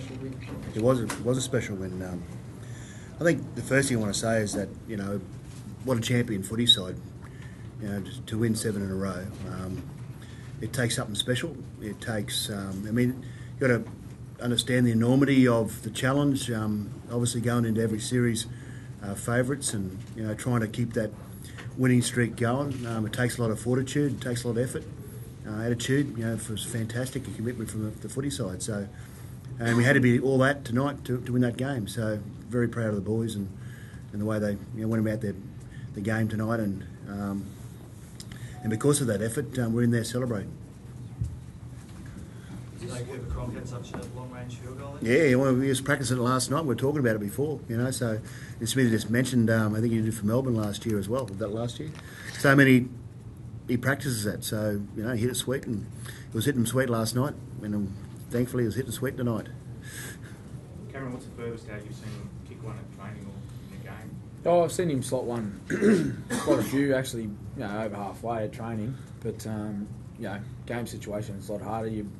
special win. It was a, it was a special win. Um, I think the first thing I want to say is that you know what a champion footy side. You know to, win seven in a row. Um, it takes something special. It takes. Um, I mean, you got to understand the enormity of the challenge. Um, obviously, going into every series, uh, favourites, and you know trying to keep that winning streak going. Um, it takes a lot of fortitude. It takes a lot of effort. Uh, attitude, you know, was fantastic. A commitment from the, the footy side. So, and we had to be all that tonight to, to win that game. So, very proud of the boys and, and the way they you know, went about their the game tonight. And um, and because of that effort, um, we're in there celebrating. Did you know Cooper Cronk such a long range field goal? Yeah, well, we was practicing it last night. We were talking about it before, you know. So, and Smithy just mentioned. Um, I think he did for Melbourne last year as well. That last year, so many. He practices that, so you know, he hit it sweet, and it was hitting sweet last night, and um, thankfully, it was hitting sweet tonight. Cameron, what's the furthest out you've seen him kick one at training or in a game? Oh, I've seen him slot one quite a few actually, you know, over halfway at training. But um, you know, game situation it's a lot harder. You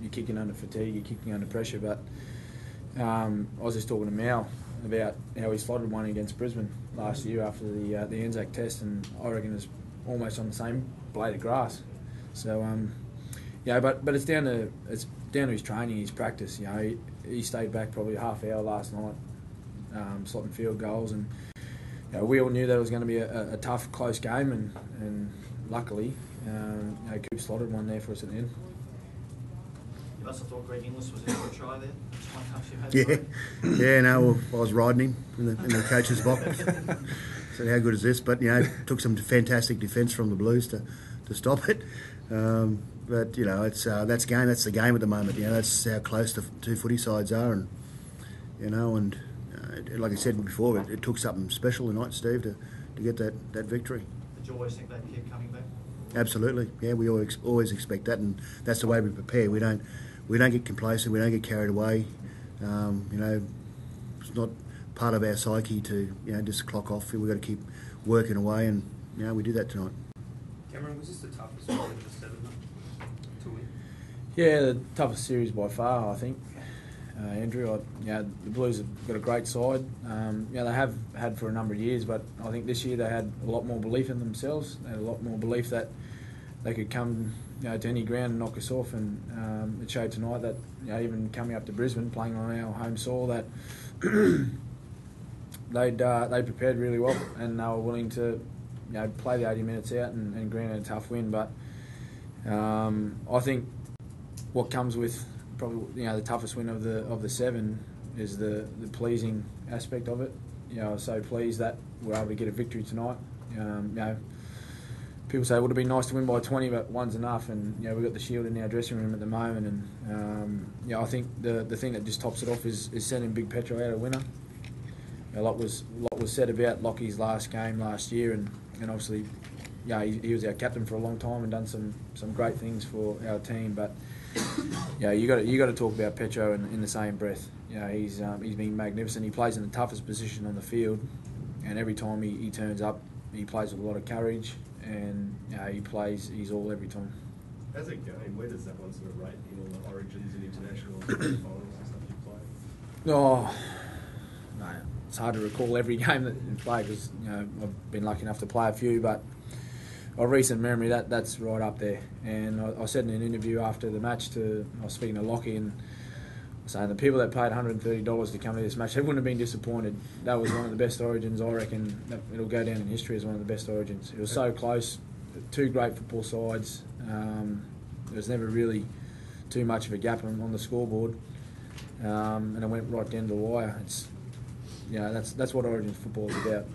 you're kicking under fatigue, you're kicking under pressure. But um, I was just talking to Mal about how he slotted one against Brisbane last year after the uh, the Anzac test, and I reckon it's almost on the same blade of grass. So um, yeah, but but it's down to it's down to his training, his practice. You know, he, he stayed back probably a half hour last night, um, slotting field goals, and you know, we all knew that it was going to be a, a tough, close game, and and luckily, um, you know, Coop slotted one there for us at the end. You must have thought Greg Inglis was in for a try there. That's one you had. Yeah, yeah. No, well, I was riding him in the, in the coach's box. Said, "How good is this?" But you know, took some fantastic defence from the Blues to, to stop it. Um, but you know, it's uh, that's game. That's the game at the moment. You know, that's how close the two footy sides are, and you know, and uh, like I said before, it, it took something special tonight, Steve, to, to get that, that victory. Did you always think they'd keep coming back? Absolutely, yeah. We always always expect that, and that's the way we prepare. We don't we don't get complacent. We don't get carried away. Um, you know, it's not part of our psyche to you know just clock off. We've got to keep working away, and you know we do that tonight. Cameron, was this the toughest one of the seven? Yeah, the toughest series by far, I think. Uh, Andrew, I, the Blues have got a great side. Um, they have had for a number of years, but I think this year they had a lot more belief in themselves. They had a lot more belief that they could come you know, to any ground and knock us off. And um, it showed tonight that you know, even coming up to Brisbane, playing on our home soil, that they'd uh, they prepared really well and they were willing to you know play the 80 minutes out and, and grant a tough win. But um, I think what comes with probably you know the toughest win of the of the seven is the the pleasing aspect of it. You know, I was so pleased that we're able to get a victory tonight. Um, you know, people say it would have been nice to win by 20, but one's enough. And you know, we've got the shield in our dressing room at the moment, and um, you know, I think the the thing that just tops it off is, is sending Big Petro out a winner. You know, a lot was a lot was said about Lockie's last game last year, and, and obviously, yeah, he, he was our captain for a long time and done some, some great things for our team. But yeah, you got you got to talk about Petro in, in the same breath. You know, he's um, he's been magnificent. He plays in the toughest position on the field, and every time he, he turns up, he plays with a lot of courage, and you know, he plays he's all every time. As a game, where does that one sort of rate in all the origins and international finals and stuff you play? Oh, no, it's hard to recall every game that you play because you know I've been lucky enough to play a few, but a recent memory that that's right up there. And I, I said in an interview after the match to I was speaking to Lockie and saying the people that paid $130 to come to this match they wouldn't have been disappointed. That was one of the best origins. I reckon it'll go down in history as one of the best origins. It was so close, two great football sides. Um, there was never really too much of a gap on, on the scoreboard, um, and it went right down to the wire. It's you know that's that's what Origins football is about.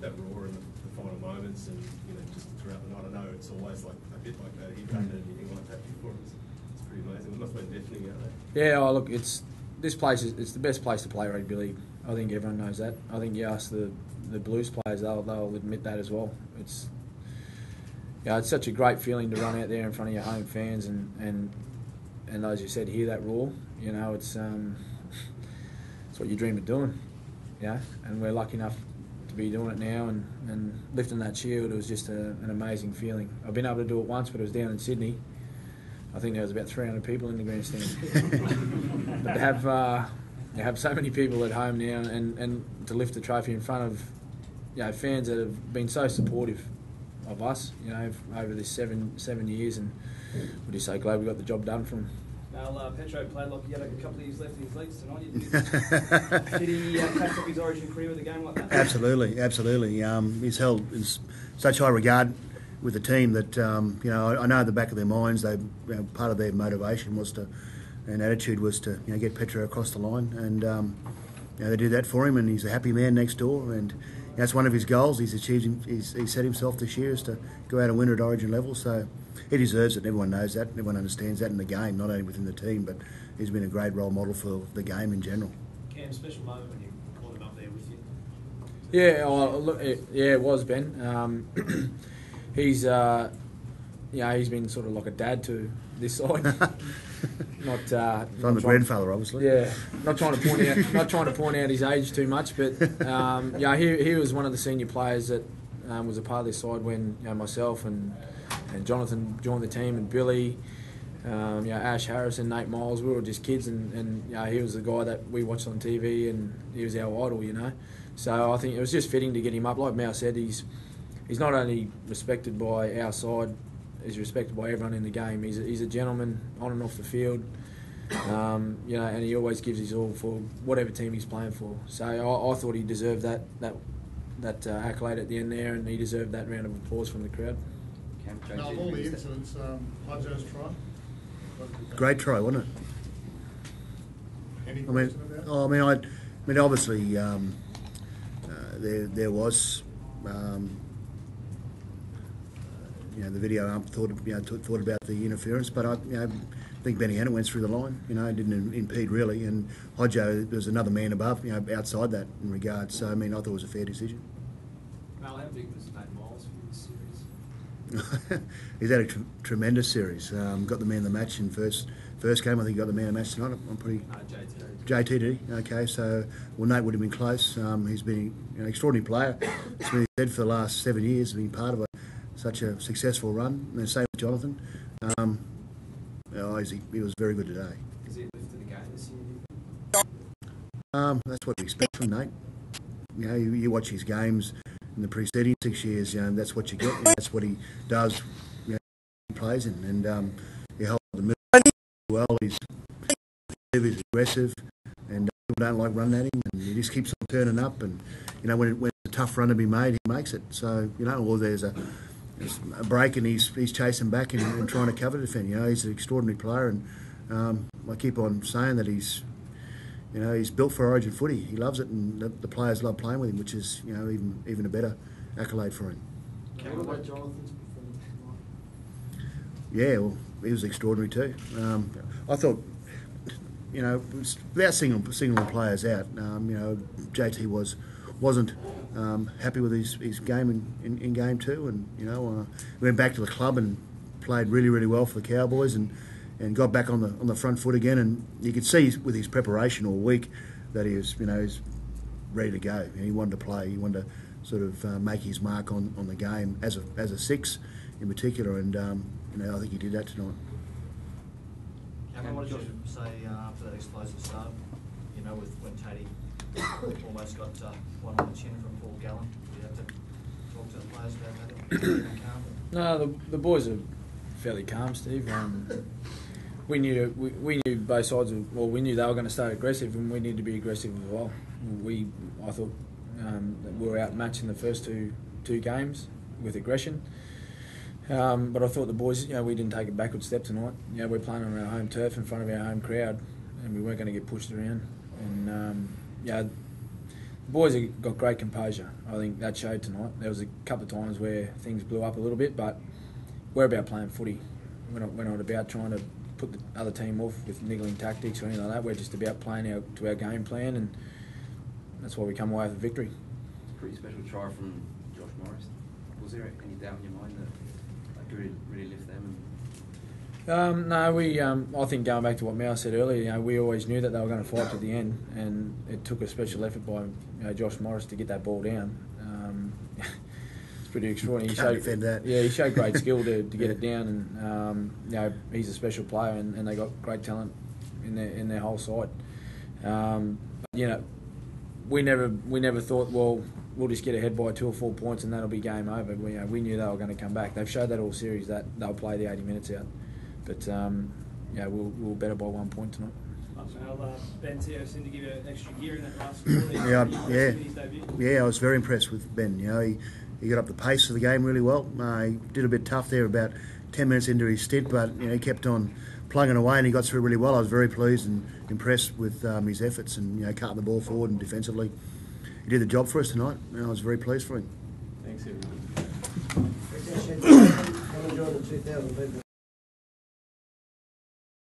That roar in the, the final moments and you know just throughout the night. I know it's always like a bit like that. Have you done anything like that before? It's, it's pretty amazing. It must have been deafening out there. Yeah, oh, look, it's this place is it's the best place to play rugby league. I think everyone knows that. I think you ask the the Blues players, they'll they'll admit that as well. It's yeah, it's such a great feeling to run out there in front of your home fans and and and as you said, hear that roar. You know, it's um, it's what you dream of doing. Yeah, and we're lucky enough to be doing it now and, and lifting that shield. It was just a, an amazing feeling. I've been able to do it once, but it was down in Sydney. I think there was about 300 people in the grandstand. but to have uh, to have so many people at home now and, and to lift the trophy in front of you know fans that have been so supportive of us, you know, over this seven seven years, and we're just so glad we got the job done from. Now, uh, Petro played like he had a couple of years left in his legs tonight. Did, he uh, catch up his origin career with a game like that? Absolutely, absolutely. Um, he's held in such high regard with the team that um, you know. I, I know at the back of their minds, they you know, part of their motivation was to, and attitude was to you know get Petro across the line, and um, you know, they did that for him, and he's a happy man next door, and that's one of his goals. He's achieved. He's, he's set himself this year is to go out and win at Origin level. So he deserves it. Everyone knows that. Everyone understands that in the game, not only within the team, but he's been a great role model for the game in general. Cam, special moment when you called him up there with you. Yeah, oh, look, it, yeah, it was Ben. Um, he's, uh, you know, he's been sort of like a dad to this side. not, uh, I'm not the trying- grandfather, obviously. Yeah, not trying to point out, not trying to point out his age too much, but um, yeah, he, he was one of the senior players that um, was a part of this side when you know, myself and and Johnathan joined the team and Billy. Um, you know, Ash Harrison, Nate Myles, we were just kids, and, and you know, he was the guy that we watched on TV, and he was our idol, you know. So I think it was just fitting to get him up. Like Mal said, he's he's not only respected by our side, he's respected by everyone in the game. He's a, he's a gentleman on and off the field, um, you know, and he always gives his all for whatever team he's playing for. So I, I thought he deserved that that that uh, accolade at the end there, and he deserved that round of applause from the crowd. Cam, JT, Now, all the incidents, um, Hodjo's try. Great try, wasn't it? Any I mean, about oh, I mean, I, I mean, obviously, um, uh, there there was, um, you know, the video ump thought you know thought, about the interference, but I, you know, think Benny Hannant went through the line. You know, didn't impede really, and Hodjo was another man above, you know, outside that in regard. So I mean, I thought it was a fair decision. Mal, how big was Nate Myles for this series? He's had a tr- tremendous series. Um, got the man of the match in first first game. I think he got the man of the match tonight. I'm pretty. No, JT. JT? Okay, so well Nate would have been close. Um, he's been an extraordinary player. It's been said for the last seven years, been part of a, such a successful run. And the same with Johnathan. Um, oh, he's, he was very good today. Is he lifted the game this year? Um, that's what we expect from Nate. You know, you, you watch his games in the preceding six years. You know, that's what you get. and that's what he does. You know, he plays in, and um, he holds the middle well. He's he's aggressive, and people don't like running at him, and he just keeps on turning up. And you know, when, it, when it's a tough run to be made, he makes it. So you know, or there's a, there's a break, and he's he's chasing back and, and trying to cover the defend. You know, he's an extraordinary player, and um, I keep on saying that he's you know, he's built for Origin footy. He loves it, and the, the players love playing with him, which is, you know, even even a better accolade for him. What about Johnathan's performance tonight? Yeah, well, he was extraordinary too. Um, I thought, you know, without singling, singling players out, um, you know, JT was wasn't um, happy with his, his game in, in, in game two, and you know, uh, went back to the club and played really really well for the Cowboys, and, and got back on the on the front foot again, and you could see with his preparation all week that he was, you know, he's ready to go. He wanted to play. He wanted to sort of uh, make his mark on, on the game as a as a six in particular, and um, you know I think he did that tonight. Cameron, what did you say after that explosive start? You know, with when Tatey almost got uh, one on the chin from Paul Gallen. You have to talk to the players about that? No, the, the boys are fairly calm, Steve. Um, we knew we, we knew both sides. Of, well, we knew they were going to start aggressive, and we need to be aggressive as well. We, I thought, um, that we were outmatching the first two two games with aggression. Um, but I thought the boys, you know, we didn't take a backward step tonight. You know, we're playing on our home turf in front of our home crowd, and we weren't going to get pushed around. And um, yeah, the boys have got great composure. I think that showed tonight. There was a couple of times where things blew up a little bit, but we're about playing footy. We're not, we're not about trying to put the other team off with niggling tactics or anything like that. We're just about playing our, to our game plan, and that's why we come away with a victory. It's a pretty special try from Josh Morris. Was there any doubt in your mind that they could really, lift them? Um, no, we. Um, I think going back to what Mal said earlier, you know, we always knew that they were going to fight to the end, and it took a special effort by you know, Josh Morris to get that ball down. Um, pretty extraordinary. He Can't showed, defend that. Yeah, he showed great skill to, to get it down, and um, you know he's a special player, and, and they got great talent in their in their whole side. Um, you know, we never we never thought well we'll just get ahead by two or four points and that'll be game over. We, you know, we knew they were going to come back. They've showed that all series that they'll play the 80 minutes out, but um, yeah, we'll, we'll better by one point tonight. Well, uh, Ben Te'o seemed to give you an extra gear in that last quarter. Yeah, yeah. impressed with his debut? Yeah, I was very impressed with Ben. You know, he, he got up the pace of the game really well. Uh, he did a bit tough there about 10 minutes into his stint, but you know, he kept on plugging away and he got through really well. I was very pleased and impressed with um, his efforts and you know, cutting the ball forward and defensively. He did the job for us tonight, and I was very pleased for him. Thanks, everyone.